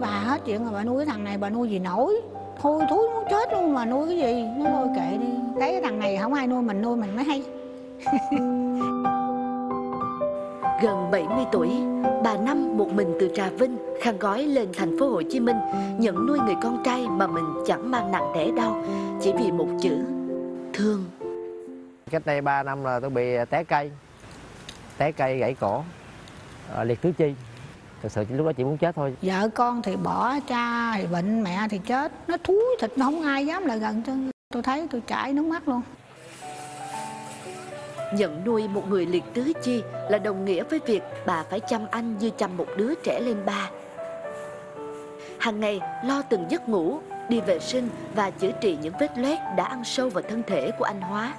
bà hết chuyện rồi bà nuôi cái thằng này bà nuôi gì nổi. Thôi thúi muốn chết luôn mà nuôi cái gì? Nó thôi kệ đi. Thấy cái thằng này không ai nuôi mình nuôi mình mới hay. Gần 70 tuổi, bà Năm một mình từ Trà Vinh khăn gói lên thành phố Hồ Chí Minh nhận nuôi người con trai mà mình chẳng mang nặng đẻ đau chỉ vì một chữ thương. Cách đây 3 năm là tôi bị té cây Té cây gãy cổ ờ, Liệt tứ chi Thực sự lúc đó chỉ muốn chết thôi vợ con thì bỏ cha thì bệnh mẹ thì chết nó thúi thịt nó không ai dám lại gần cho tôi thấy tôi chảy nước mắt luôn Nhận nuôi một người liệt tứ chi là đồng nghĩa với việc bà phải chăm anh như chăm một đứa trẻ lên ba. Hàng ngày lo từng giấc ngủ, đi vệ sinh và chữa trị những vết loét đã ăn sâu vào thân thể của anh Hóa.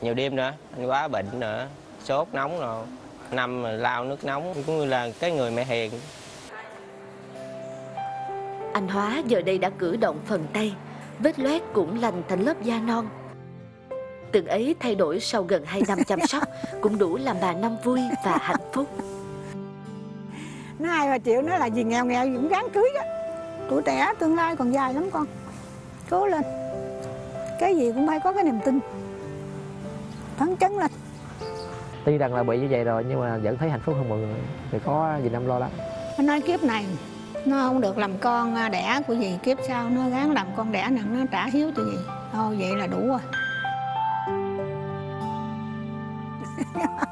nhiều đêm nữa anh quá bệnh nữa sốt nóng rồi năm rồi lao nước nóng cũng như là cái người mẹ hiền. Anh Hóa giờ đây đã cử động phần tay, vết loét cũng lành thành lớp da non. Từng ấy thay đổi sau gần 2 năm chăm sóc cũng đủ làm bà Năm vui và hạnh phúc. nó hai ba triệu nó là gì nghèo nghèo cũng gắng cưới đó. Tuổi trẻ tương lai còn dài lắm con. Cố lên. Cái gì cũng phải có cái niềm tin. Phấn chấn lên Tuy rằng là bị như vậy rồi nhưng mà vẫn thấy hạnh phúc hơn mọi người. Thì có gì năm lo lắm nó nói kiếp này nó không được làm con à, đẻ của gì kiếp sau nó gắng làm con đẻ nặng nó trả hiếu cho gì. Thôi vậy là đủ rồi